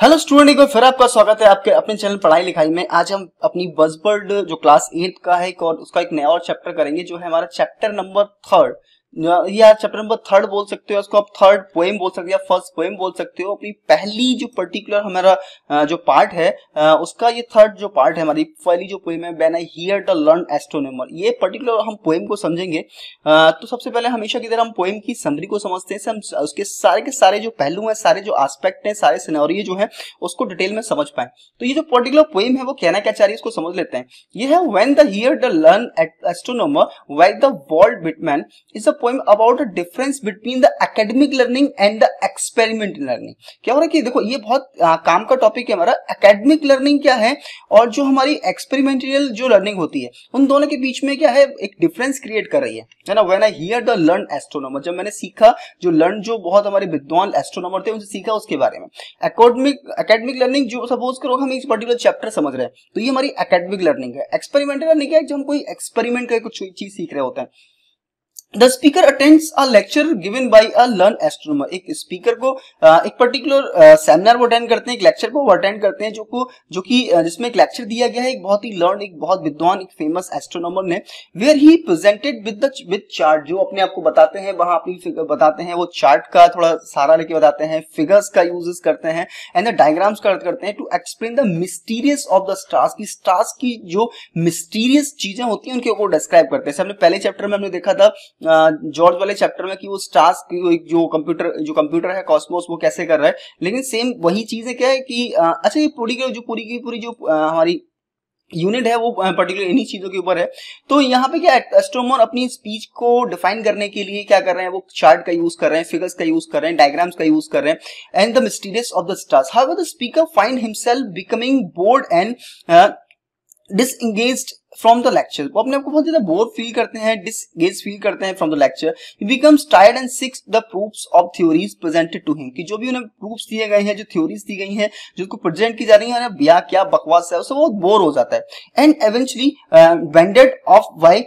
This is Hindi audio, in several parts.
हेलो स्टूडेंट, एक फिर आपका स्वागत है आपके अपने चैनल पढ़ाई लिखाई में। आज हम अपनी बजबर्ड जो क्लास एट का है और, उसका एक नया और चैप्टर करेंगे, जो है हमारा चैप्टर नंबर थर्ड या चैप्टर नंबर थर्ड बोल सकते हो उसको आप थर्ड पोएम बोल सकते हो, या फ़र्स्ट पोएम बोल सकते हो, अपनी पहली जो पर्टिकुलर हमारा जो पार्ट है उसका ये थर्ड जो पार्ट है हमारी, पहली जो पोएम है when I hear the learn astronomer ये पर्टिकुलर हम पोएम को समझेंगे। तो सबसे पहले हमेशा की तरह हम पोएम की समरी को समझते हैं उसके सारे के सारे जो पहलू हैं, सारे जो आस्पेक्ट हैं, सारे सिनेरियो जो है, उसको डिटेल में समझ पाए। तो ये जो पर्टिकुलर पोएम है, वो कहना क्या चाह रही है इसको समझ लेते हैं। ये है when the hear the learn astronomer by the Walt Whitman is a poem about difference between the academic learning and the experiment learning क्या हो रहा है कि देखो ये बहुत आ, काम का टॉपिक है हमारा। एकेडमिक लर्निंग क्या है और जो हमारी एक्सपेरिमेंटल जो लर्निंग होती है उन दोनों के बीच में क्या है एक डिफरेंस क्रिएट कर रही है। है ना? When I hear the learn astronomer जब मैंने सीखा जो लर्न जो बहुत हमारे विद्वान एस्ट्रोनॉमर थे उनसे सीखा उसके बारे में। एकेडमिक एकेडमिक लर्निंग जो सपोज़ करो हम इस पर्टिकुलर चैप्टर समझ रहे हैं तो ये हमारी एकेडमिक लर्निंग है। एक्सपेरिमेंटल लर्निंग है? जब हम कोई एक्सपेरिमेंट का कुछ चीज़ सीख रहे होते हैं the speaker attends a lecture given by a learn astronomer एक स्पीकर को एक पर्टिकुलर सेमिनार वो अटेंड करते हैं, एक लेक्चर को वो अटेंड करते हैं, जो को, जो कि जिसमें एक लेक्चर दिया गया है, एक बहुत ही लर्न एक बहुत विद्वान, एक फ़ेमस एस्ट्रोनॉमर ने where he presented with the with chart जो अपने आप को बताते हैं, वहाँ अपनी बताते हैं, वो चार्ट का थोड़ा सारा लेके बताते हैं फिगर्स का यूजेस करते हैं एंड द डायग्राम्स का करते हैं to explain the mysterious of the stars की स्टार्स की जो मिस्टीरियस चीज़ें होती हैं, उनके वो डिस्क्राइब करते हैं। हमने पहले चैप्टर में हमने देखा था जॉर्ज वाले चैप्टर में कि वो स्टार्स जो कंप्यूटर जो कंप्यूटर है, कॉस्मोस, वो कैसे कर रहा है। लेकिन सेम वही चीज़ें क्या है कि अच्छा ये पूरी की जो पूरी की पूरी जो हमारी यूनिट है वो पर्टिकुलर इन्हीं चीज़ों के ऊपर है। तो यहाँ पे क्या एस्ट्रोमोन अपनी स्पीच को डिफाइन करने के लिए क्या कर रहे हैं, वो चार्ट का यूज़ कर रहे हैं फिगर्स का यूज़ कर रहे हैं डायग्राम्स का यूज़ कर रहे हैं। And the mysterious of the stars how the speaker find himself becoming bored and disengaged from the lecture वो अपने आप को बहुत ज़्यादा बोर फील करते हैं डिसगेज फील करते हैं from the lecture he becomes tired and sick the proofs of theories presented to him कि जो भी उन्हें प्रूफ्स दिए गए हैं, जो थ्योरीज दी गई हैं, जो प्रेजेंट की जा रही है क्या, बकवास है उससे बहुत बोर हो जाता है। And eventually wandered off by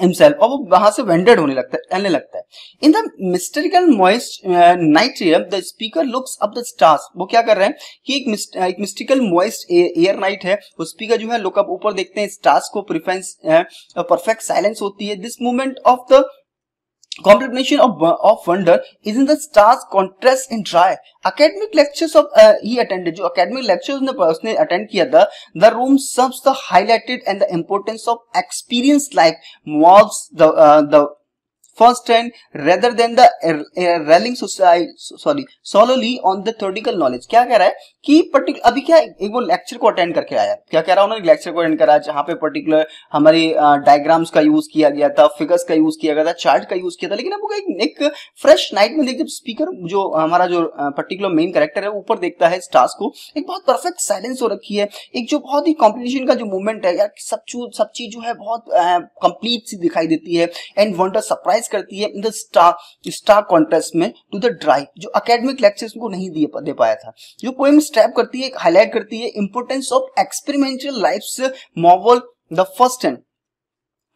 himself और वो वहाँ से वेंडेड होने लगता है रहने लगता है। In the mystical moist night air the speaker looks up the stars वो क्या कर रहे हैं? कि एक, मिस्ट, एक मिस्टिकल मॉइस्ट एयर नाइट है वो स्पीकर जो है लुकअप ऊपर देखते हैं स्टार्स को प्रिफेंस परफेक्ट साइलेंस होती है। This movement of the contemplation of, of wonder is in the stars contrast in dry academic lectures of uh, he attended जो academic lectures ने उसने attend किया था the room serves the highlighted and the importance of experience like moves the uh, the first hand rather than the railing society sorry solely on the theoretical knowledge. क्या कह रहा है कि पर्टिकुलर अभी क्या एक वो लेक्चर को अटेंड करके आया? क्या कह रहा है? उन्होंने लेक्चर को अटेंड करा जहाँ पे पर्टिकुलर हमारी डायग्राम्स का यूज़ किया गया था फिगर्स का यूज़ किया गया था चार्ट का यूज़ किया था लेकिन अब एक, एक फ्रेश नाइट में देख जब स्पीकर जो हमारा जो पर्टिकुलर मेन करेक्टर है ऊपर देखता है स्टार्स को एक बहुत परफेक्ट साइलेंस हो रखी है एक जो बहुत ही कॉम्पिटिशन का जो मूवमेंट है यार सब सब चीज़ जो है बहुत कंप्लीट सी दिखाई देती है एंड वंडर सरप्राइज़ यूटिलाइज करती है in the star star contrast में टू द ड्राई जो अकेडमिक लेक्चर्स को नहीं दे, दे पाया था। जो पोएम स्ट्रैप करती है हाईलाइट करती है importance of experimental life marvel the first and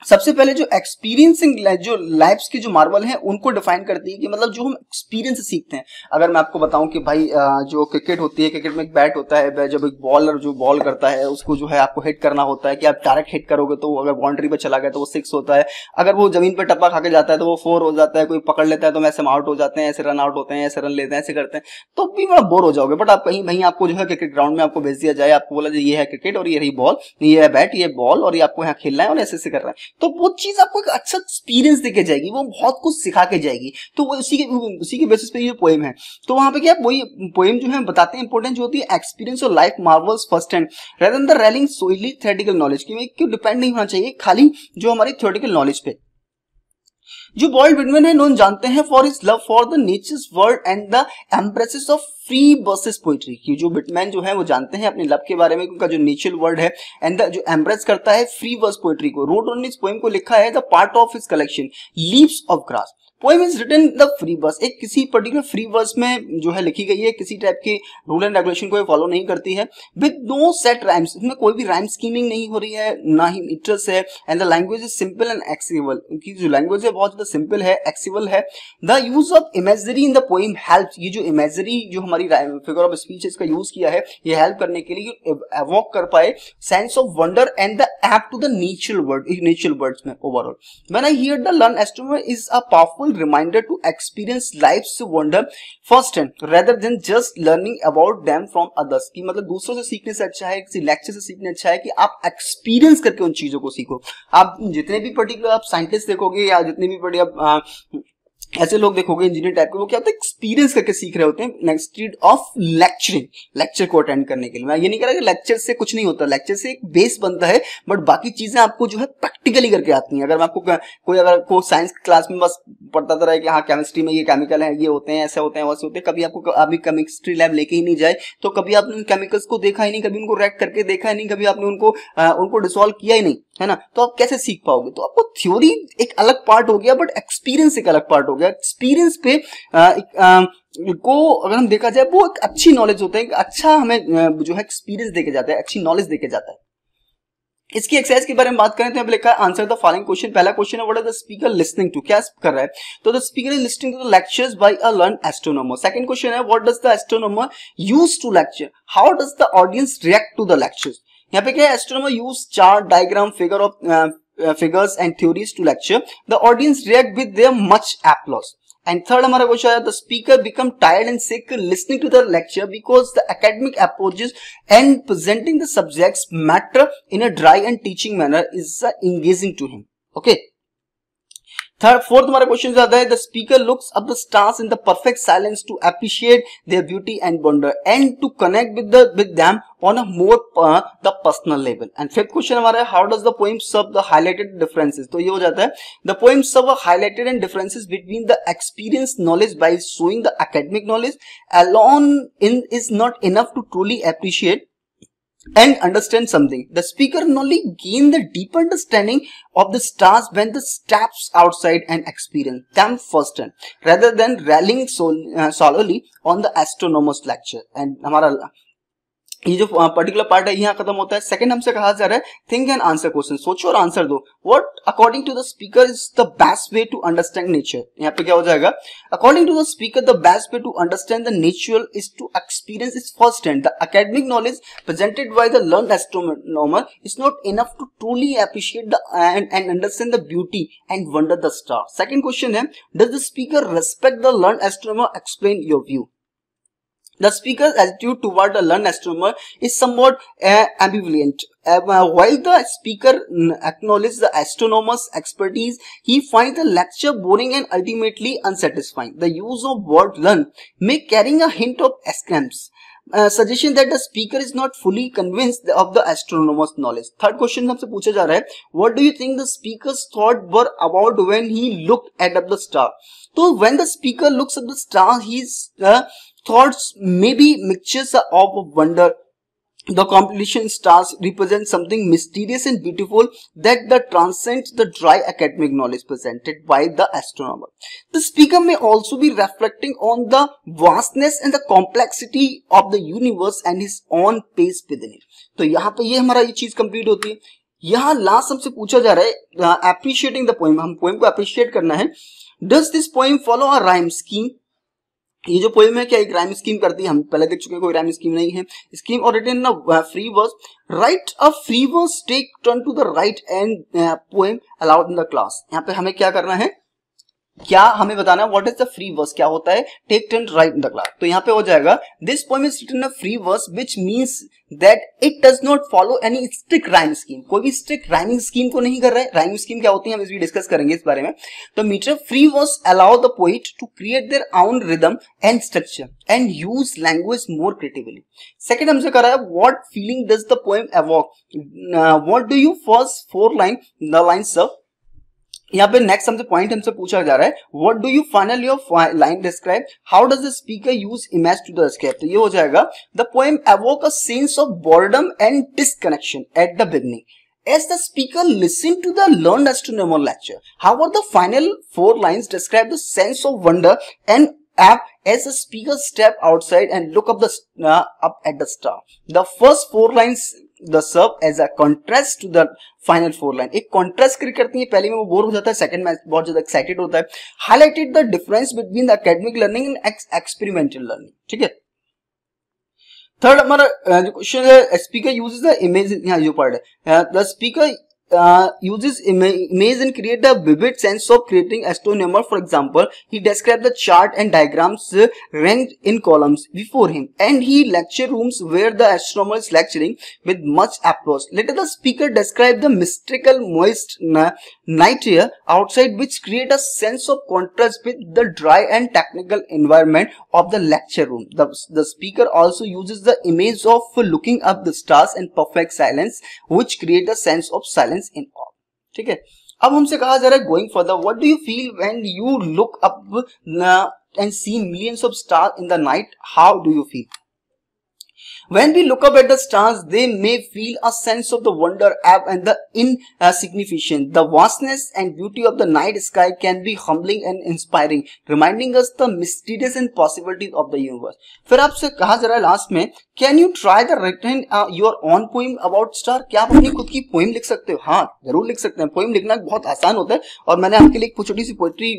सबसे पहले जो एक्सपीरियंसिंग जो लाइफ्स के जो मार्वल हैं, उनको डिफाइन करती है कि मतलब जो हम एक्सपीरियंस सीखते हैं। अगर मैं आपको बताऊँ कि भाई जो क्रिकेट होती है क्रिकेट में एक बैट होता है जब एक बॉलर जो बॉल करता है, उसको जो है आपको हिट करना होता है कि आप डायरेक्ट हिट करोगे तो अगर बाउंड्री पर चला गया तो वो सिक्स होता है। अगर वो ज़मीन पर टप्पा खा के जाता है तो वो फोर हो जाता है, कोई पकड़ लेता है तो ऐसे आउट हो जाते हैं, ऐसे रन आउट होते हैं, ऐसे रन लेते हैं, ऐसे करते हैं। तो भी बड़ा बोर हो जाओगे। बट आप कहीं भाई आपको जो है क्रिकेट ग्राउंड में आपको भेज दिया जाए, आपको बोला जाए, ये है क्रिकेट और ये रही बॉल ये है बैट ये बॉल और ये आपको यहाँ खेलना है और ऐसे ऐसे कर रहा है। तो वो चीज़ आपको एक अच्छा एक्सपीरियंस देके जाएगी, वो बहुत कुछ सिखा के जाएगी। तो वो उसी के उसी के बेसिस पे ये पोएम है। तो वहाँ पे क्या, वही पोएम जो है बताते हैं इंपॉर्टेंट जो होती है एक्सपीरियंस और life marvels first hand rather the relying solely theoretical knowledge की क्यों डिपेंड नहीं होना चाहिए, खाली जो हमारी थ्योरेटिकल नॉलेज पे। जो बॉल्ड विडमैन है, नोन जानते हैं for is love for the nature's world and the embraces of free verses poetry की। जो बिटमैन जो है, वो जानते हैं अपने लव के बारे में, उनका जो नेचुरल वर्ड है एंड जो एम्प्रेस करता है फ्री वर्स पोइट्री को। रोड ऑन इस पोएम को लिखा है the part of his collection leaves of grass poem is written the free verse एक किसी पर्टिकुलर फ्री वर्स में जो है लिखी गई है, किसी टाइप की रूल एंड रेगुलेशन को फॉलो नहीं करती है। विद नो सेट राइम्स इसमें कोई भी राइम स्कीमिंग नहीं हो रही है, ना ही मीटर्स है and the language is simple and accessible उनकी जो लैंग्वेज है, बहुत ज़्यादा सिंपल है एक्सीबल है। The use of imagery in the poem help ये जो इमेजरी जो हमारी फिगर ऑफ़ स्पीच इसका यूज़ किया है, ये हेल्प करने के लिए एवॉक कर पाए sense of wonder and the app to the natural world natural worlds में overall when I hear the learned astronomer is a powerful powerful reminder to experience life's wonder first hand rather than just learning about them from others कि मतलब दूसरों से सीखने से अच्छा है किसी लेक्चर से सीखने अच्छा है कि आप एक्सपीरियंस करके उन चीज़ों को सीखो आप जितने भी पर्टिकुलर आप साइंटिस्ट देखोगे या जितने भी पर्टिकुलर ऐसे लोग देखोगे इंजीनियर टाइप के, वो क्या होता है एक्सपीरियंस करके सीख रहे होते हैं इंस्टीड ऑफ़ लेक्चरिंग लेक्चर को अटेंड करने के लिए। मैं ये नहीं कह रहा कि लेक्चर से कुछ नहीं होता लेक्चर से एक बेस बनता है बट बाकी चीज़ें आपको जो है प्रैक्टिकली करके आती हैं। अगर मैं आपको कोई अगर को साइंस क्लास में बस पढ़ता रहे कि हाँ केमिस्ट्री में ये केमिकल है, ये होते हैं, ऐसे होते हैं, वैसे होते हैं, कभी आपको अभी केमिस्ट्री लैब लेके ही नहीं जाए तो कभी आपने उन केमिकल्स को देखा ही नहीं, कभी उनको रैक करके देखा ही नहीं, कभी आपने उनको उनको डिसॉल्व किया ही नहीं। है ना? तो आप कैसे सीख पाओगे? तो आपको थ्योरी एक अलग पार्ट हो गया बट एक्सपीरियंस एक अलग पार्ट हो गया। एक्सपीरियंस पे आ, आ, को अगर हम देखा जाए वो एक अच्छी नॉलेज होता है अच्छा हमें जो है एक्सपीरियंस देके जाता है अच्छी नॉलेज देके जाता है। इसकी एक्सरसाइज के बारे में बात करें तो अब लिखा आंसर द फॉलोइंग क्वेश्चन पहला क्वेश्चन है what is the speaker listening to क्या कर रहा है? तो the speaker is listening to the lectures by a learned astronomer second question है what does the astronomer use to lecture how does the audience react to the lectures यहाँ पे क्या है astronomer use chart diagram figure of figures and theories to lecture the audience react with there much applause and third हमारा क्वेश्चन आया the speaker become tired and sick listening to the lecture because the academic approaches and presenting the subjects matter in a dry and teaching manner is engaging to him okay third fourth हमारा क्वेश्चन आता है the speaker looks up the stars in the perfect silence to appreciate their beauty and wonder and to connect with the with them on a more the personal level and fifth question हमारा है how does the poem serve the highlighted differences तो ये हो जाता है the poem serve highlighted and differences between the experience knowledge by showing the academic knowledge alone in is not enough to truly appreciate and understand something. The speaker only gain the deep understanding of the stars when the steps outside and experience them firsthand rather than rallying sol uh, solely on the astronomer's lecture. And हमारा ये जो पर्टिकुलर पार्ट है, यहाँ खत्म होता है। सेकंड हमसे कहा जा रहा है थिंक एंड आंसर क्वेश्चन सोचो और आंसर दो। What according to the speaker is the best way to understand nature यहाँ पे क्या हो जाएगा? According to the speaker the best way to understand the natural is to experience is first hand the academic knowledge presented by the learned astronomer is not enough to truly appreciate the and and understand the beauty and wonder the star second question है does the speaker respect the learned astronomer explain your view The speaker's attitude toward the learned astronomer is somewhat uh, ambivalent. Uh, while the speaker acknowledges the astronomer's expertise, he finds the lecture boring and ultimately unsatisfying. The use of word learn may carry a hint of scams. Uh, suggestion that the speaker is not fully convinced of the astronomer's knowledge. Third question हमसे पूछा जा रहा है What do you think the speaker's thought were about when he looked at the star? So when the speaker looks at the star, he's uh, thoughts may be mixtures of wonder the completion stars represent something mysterious and beautiful that the transcends the dry academic knowledge presented by the astronomer. The speaker may also be reflecting on the vastness and the complexity of the universe and his own pace within it. तो यहाँ पे ये हमारा ये चीज कंप्लीट होती है यहाँ लास्ट हमसे पूछा जा रहा है अप्रिशिएटिंग द पोइम हम पोइम को अप्रिशिएट करना है does this poem follow a rhyme scheme ये जो पोएम है, क्या एक राइम स्कीम करती है? हम पहले देख चुके हैं, कोई राइम स्कीम नहीं है। स्कीम और written free verse write a free verse take turn to the write and poem aloud in the class यहाँ पे हमें क्या करना है? क्या हमें बताना है what is the free verse क्या होता है? टेक टर्न राइट क्लास तो यहाँ पे हो जाएगा this poem is written free verse which means that it does not follow any strict rhyme scheme कोई भी स्ट्रिक्ट राइमिंग स्कीम को नहीं कर रहा है। राइमिंग स्कीम क्या होती है? हम इस डिस्कस करेंगे इस बारे में। तो metre free verse allow the poet to create their own rhythm and structure and use language more creatively second हमसे कर रहा है what feeling does the poem evoke what do you first four line the line serve यहाँ पे नेक्स्ट हमसे पॉइंट हमसे पूछा जा रहा है what do you finally of line describe how does the speaker use image to the scape तो ये हो जाएगा the poem evoke a sense of boredom and disconnection at the beginning as the speaker listened to the learned astronomer lecture. However, the final four lines describe the sense of wonder and awe as the speaker step outside and look up the uh, up at the star. The first four lines the serve as a contrast to the final four line. एक कॉन्ट्रास्ट क्रिएट करती है, पहले में वो बोर हो जाता है सेकंड मैच बहुत ज़्यादा एक्साइटेड होता है। Highlighted the difference between the academic learning and experimental learning ठीक है? थर्ड हमारा जो क्वेश्चन है स्पीकर यूजेस द इमेज यहाँ जो पार्ट है। The speaker uh, uses image and create a vivid sense of creating astronomer. For example, he described the chart and diagrams uh, ranked in columns before him and he lecture rooms where the astronomer is lecturing with much applause. Later the speaker described the mystical moist night air outside which create a sense of contrast with the dry and technical environment of the lecture room. The, the speaker also uses the image of looking up the stars in perfect silence which create a sense of silence sense in all ठीक है? अब हमसे कहा जा रहा है going further what do you feel when you look up and see millions of star in the night how do you feel When we look up at the stars, they may feel a sense of the wonder and the insignificance. The vastness and beauty of the night sky can be humbling and inspiring, reminding us the mysterious and possibilities of the universe. फिर आपसे कहा जा रहा है लास्ट में can you try the return your own poem about star क्या आप अपनी खुद की पोइम लिख सकते हो हाँ ज़रूर लिख सकते हैं पोइम लिखना बहुत आसान होता है और मैंने आपके लिए एक छोटी सी पोइट्री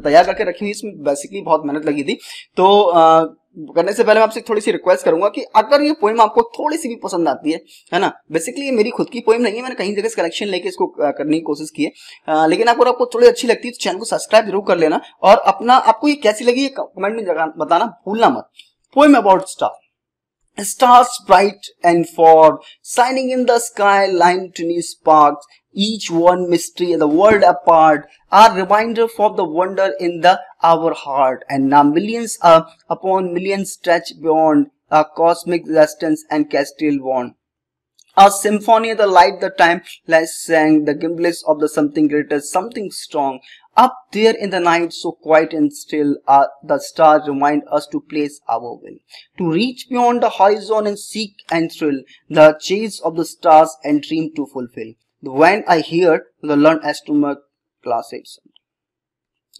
तैयार करके रखी हुई इसमें बेसिकली बहुत मेहनत लगी थी। तो आ, करने से पहले मैं आपसे थोड़ी सी रिक्वेस्ट करूँगा कि अगर ये पोइम आपको थोड़ी सी भी पसंद आती है है ना? बेसिकली ये मेरी खुद की पोइम नहीं है। मैंने कहीं जगह से कलेक्शन लेके इसको करने की कोशिश की है। लेकिन अगर आपको थोड़ी अच्छी लगती है तो चैनल को सब्सक्राइब ज़रूर कर लेना और अपना आपको ये कैसी लगी ये कमेंट में बताना भूलना मत। Poem about star Stars bright and far, shining in the sky, line tiny sparks, each one mystery and the world apart, are reminder of the wonder in the our heart. And now millions are upon millions stretch beyond a cosmic distance and castile one. A symphony of the light the time last sang, the gimblets of the something greater, something strong. Up there in the night, so quiet and still, uh, the stars remind us to place our will, to reach beyond the horizon and seek and thrill, the chase of the stars and dream to fulfill. When I hear the learn astronomer class 8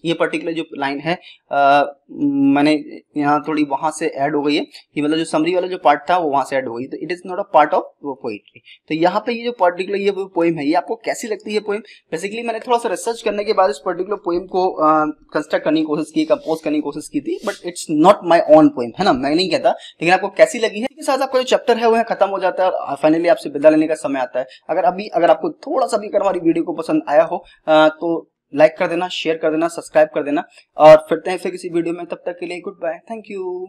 ये पर्टिकुलर जो लाइन है आ, मैंने यहाँ थोड़ी वहाँ से ऐड हो गई है कि मतलब जो समरी वाला जो पार्ट था वो वहाँ से ऐड हो गई। तो it is not a part of वो पोइट्री तो यहाँ पे ये जो पर्टिकुलर ये पोइम है ये आपको कैसी लगती है पोइम बेसिकली मैंने थोड़ा सा रिसर्च करने के बाद इस पर्टिकुलर पोइम को कंस्ट्रक्ट करने की कोशिश की कंपोज करने की कोशिश की थी but it's not my own poem है ना? मैं नहीं कहता लेकिन आपको कैसी लगी है? इसके साथ आपका जो चैप्टर है वो खत्म हो जाता है और फाइनली आपसे विदा लेने का समय आता है। अगर अभी अगर आपको थोड़ा सा भी अगर हमारी वीडियो को पसंद आया हो तो लाइक कर देना शेयर कर देना सब्सक्राइब कर देना। और फिरते हैं फिर किसी वीडियो में, तब तक के लिए गुड बाय थैंक यू